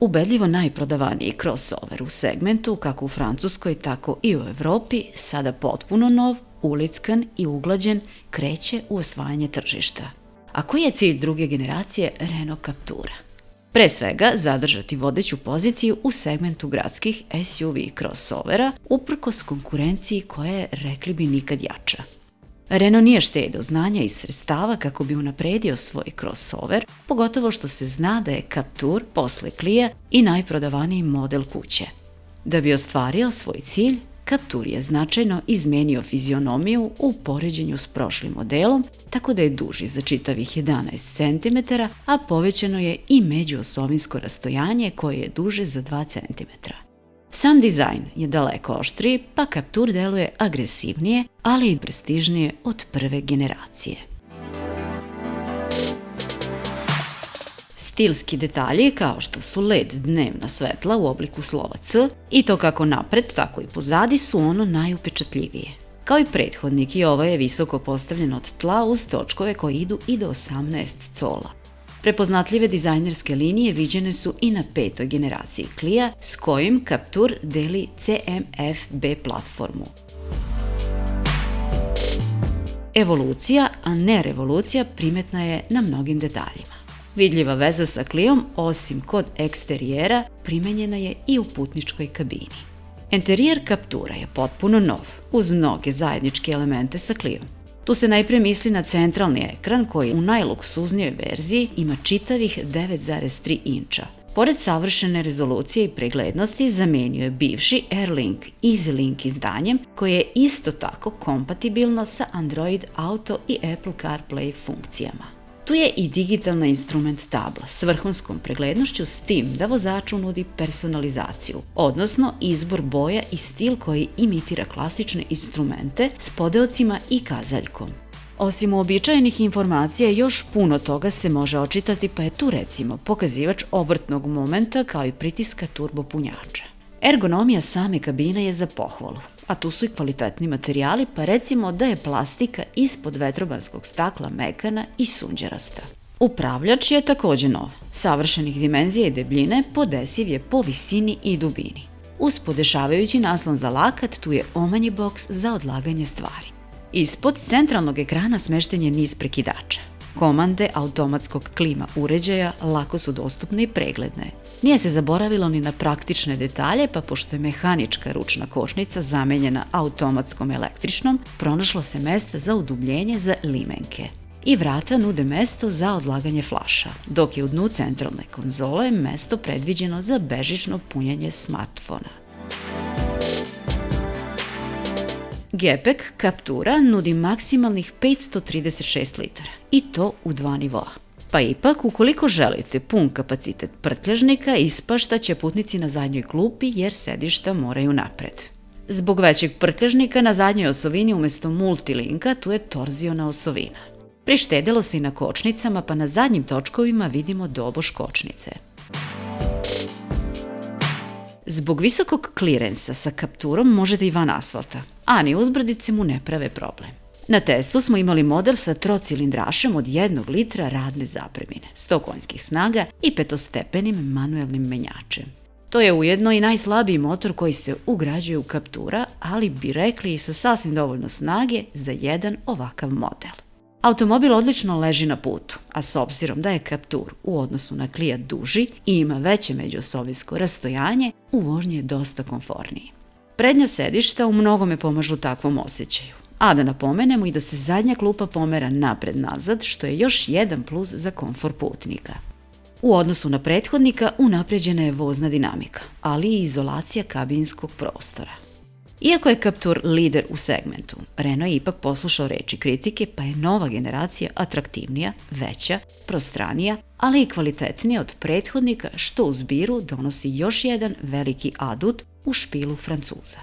Ubedljivo najprodavaniji crossover u segmentu, kako u Francuskoj, tako i u Evropi, sada potpuno nov, ulickan i uglađen, kreće u osvajanje tržišta. A koji je cilj druge generacije Renault Captura? Pre svega, zadržati vodeću poziciju u segmentu gradskih SUV crossovera, uprkos konkurenciji koja je, rekli bi, nikad jača – Renault nije štedo znanja i sredstava kako bi unapredio svoj crossover, pogotovo što se zna da je Captur posle Clio i najprodavaniji model kuće. Da bi ostvario svoj cilj, Captur je značajno izmenio fizionomiju u poređenju s prošlim modelom, tako da je duži za čitavih 11 cm, a povećano je i međuosovinsko rastojanje koje je duže za 2 cm. Sam dizajn je daleko oštriji, pa Captur deluje agresivnije, ali i prestižnije od prve generacije. Stilski detalji kao što su LED dnevna svetla u obliku slova C i to kako napred, tako i pozadi su ono najupečatljivije. Kao i prethodnik i ovo je visoko postavljen od tla uz točkove koje idu i do 18 cola. Prepoznatljive dizajnerske linije viđene su i na petoj generaciji Clio, s kojim Captur deli CMF-B platformu. Evolucija, a ne revolucija, primetna je na mnogim detaljima. Vidljiva veza sa Cliom, osim kod eksterijera, primenjena je i u putničkoj kabini. Interijer Captura je potpuno nov, uz mnoge zajedničke elemente sa Cliom. Tu se najpre misli na centralni ekran koji u najluksuznijoj verziji ima čitavih 9,3 inča. Pored savršene rezolucije i preglednosti, zamenio je bivši AirLink EasyLink izdanjem koje je isto tako kompatibilno sa Android Auto i Apple CarPlay funkcijama. Tu je i digitalna instrument tabla s vrhunskom preglednošću s tim da vozaču nudi personalizaciju, odnosno izbor boja i stil koji imitira klasične instrumente s podeocima i kazaljkom. Osim uobičajenih informacija, još puno toga se može očitati, pa je tu recimo pokazivač obrtnog momenta kao i pritiska turbopunjača. Ergonomija same kabine je za pohvalu a tu su i kvalitetni materijali, pa recimo da je plastika ispod vetrobarskog stakla mekana i sunđerasta. Upravljač je takođe nov, savršenih dimenzija i debljine, podesiv je po visini i dubini. Uz podešavajući naslon za lakat, tu je omanji boks za odlaganje stvari. Ispod centralnog ekrana smešten je niz prekidača. Komande automatskog klima uređaja lako su dostupne i pregledne. Nije se zaboravilo ni na praktične detalje, pa pošto je mehanička ručna košnica zamenjena automatskom električnom, pronašlo se mesta za udubljenje za limenke. I vrata nude mesto za odlaganje flaša, dok je u dnu centralne konzole mesto predviđeno za bežično punjanje smartfona. Gepek Captura nudi maksimalnih 536 litara i to u dva nivoa. Pa ipak, ukoliko želite pun kapacitet prtljažnika, ispašta će putnici na zadnjoj klupi jer sedišta moraju napred. Zbog većeg prtljažnika na zadnjoj osovini umesto multilinka tu je torziona osovina. Prištedilo se i na kočnicama, pa na zadnjim točkovima vidimo doboš kočnice. Zbog visokog klirensa sa kapturom možete i van asfalta, a ni uzbrdice mu ne prave problem. Na testu smo imali model sa trocilindrašem od 1 litra radne zapremine, 100 konjskih snaga i petostepenim manuelnim menjačem. To je ujedno i najslabiji motor koji se ugrađuje u kaptura, ali bi rekli i sa sasvim dovoljno snage za jedan ovakav model. Automobil odlično leži na putu, a s obzirom da je Captur u odnosu na Clio duži i ima veće međuosovinsko rastojanje, u vožnji je dosta konforniji. Prednja sedišta u mnogome pomažu takvom osjećaju, a da napomenemo i da se zadnja klupa pomera napred-nazad, što je još jedan plus za komfor putnika. U odnosu na prethodnika unapređena je vozna dinamika, ali i izolacija kabinskog prostora. Iako je Captur lider u segmentu, Renault je ipak poslušao reči kritike pa je nova generacija atraktivnija, veća, prostranija, ali i kvalitetnija od prethodnika što u zbiru donosi još jedan veliki adut u špilu Francuza.